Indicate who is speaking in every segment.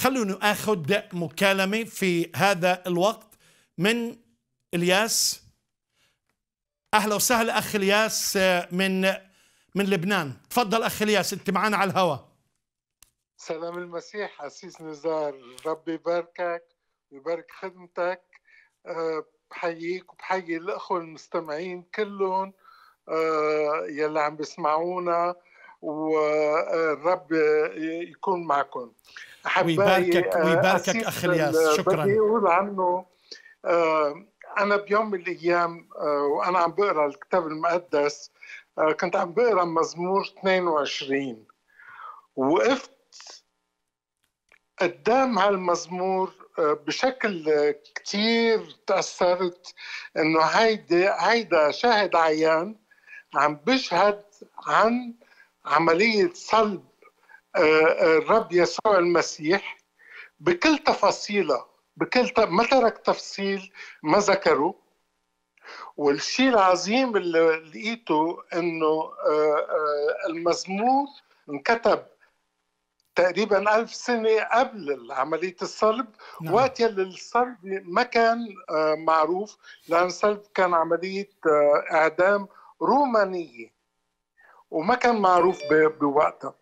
Speaker 1: خلوني آخذ مكالمة في هذا الوقت من إلياس. أهلا وسهلا أخ إلياس من من لبنان. تفضل أخ إلياس أنت معنا على الهواء
Speaker 2: سلام المسيح عسيس نزار. ربي يباركك ويبارك خدمتك. أه، بحييك وبحيي الأخوة المستمعين كلهم. أه، يلي عم بيسمعونا والرب يكون معكم.
Speaker 1: ويباركك ويباركك اخ الياس شكرا.
Speaker 2: بدي أقول عنه أه، أنا بيوم من الأيام وأنا عم بقرأ الكتاب المقدس كنت عم بقرأ مزمور 22 وقفت قدام هالمزمور آه، بشكل كتير تأثرت إنه هيدي هيدا شاهد عيان عم بشهد عن عملية صلب آه، آه، الرب يسوع المسيح بكل تفاصيلها بكل ما ترك تفصيل ما ذكره. والشيء العظيم اللي لقيته إنه المزمور انكتب تقريبا ألف سنة قبل عملية الصلب نعم. وقت يلي الصلب ما كان آه، معروف لأن الصلب كان عملية آه، إعدام رومانية. وما كان معروف بوقتها.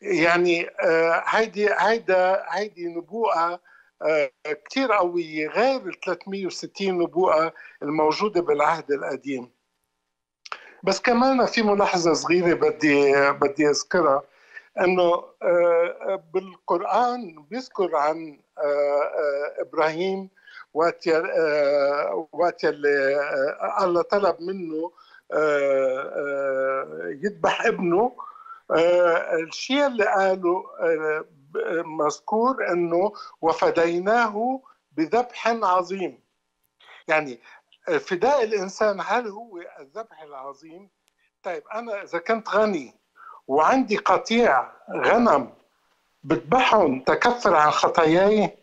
Speaker 2: يعني آه، هيدي هيدا هيدي نبوءة كثير قوية غير ال 360 نبوءة الموجودة بالعهد القديم. بس كمان في ملاحظة صغيرة بدي بدي أذكرها إنه آه، آه، بالقرآن بيذكر عن آه، إبراهيم وقت وقت اللي الله طلب منه يذبح ابنه. الشيء اللي قاله مذكور إنه وفديناه بذبح عظيم. يعني فداء الإنسان هل هو الذبح العظيم؟ طيب أنا إذا كنت غني وعندي قطيع غنم بذبحهم تكفر عن خطاياي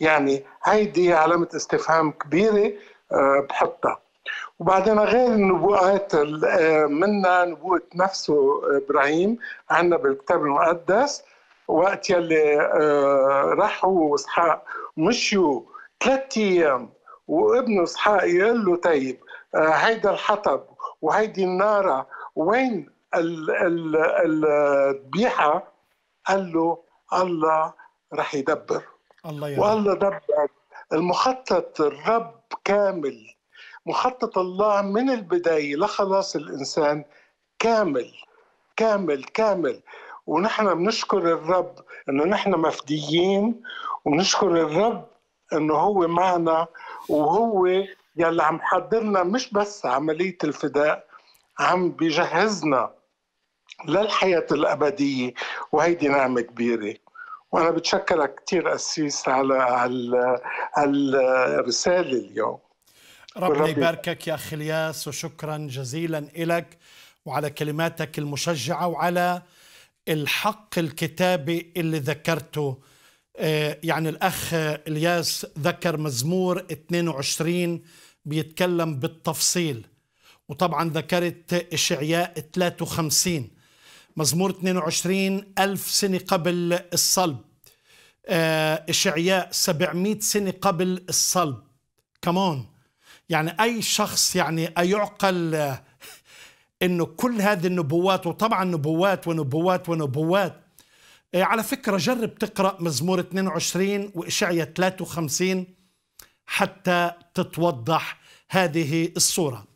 Speaker 2: يعني هيدي علامة استفهام كبيرة آه، بحطها. وبعدين غير النبوءات آه، منا نبوءة نفسه إبراهيم عندنا بالكتاب المقدس وقت يلي آه، راحوا واسحاق مشيوا ثلاث أيام وابنه اسحاق يقول له طيب هيدا الحطب وهيدي النارة وين الذبيحة؟ قال له الله رح يدبر. الله يدبر. والله دبر. المخطط الرب كامل. مخطط الله من البداية لخلاص الإنسان كامل كامل كامل. ونحن بنشكر الرب إنه نحن مفديين ونشكر الرب إنه هو معنا وهو يلي عم حضرنا مش بس عملية الفداء عم بيجهزنا للحياة الأبدية. وهيدي نعمة كبيرة. وأنا بتشكرك كثير قسيس على الرسالة اليوم.
Speaker 1: ربنا يباركك يا أخي الياس وشكرا جزيلا لك وعلى كلماتك المشجعة وعلى الحق الكتابي اللي ذكرته. آه، يعني الأخ إلياس ذكر مزمور 22 بيتكلم بالتفصيل وطبعا ذكرت إشعياء 53 مزمور 22 ألف سنة قبل الصلب. آه، إشعياء 700 سنة قبل الصلب. كمان يعني أي شخص يعني أيعقل آه، إنه كل هذه النبوات وطبعا نبوات ونبوات ونبوات. آه، على فكرة جرب تقرأ مزمور 22 وإشعياء 53 حتى تتوضح هذه الصورة.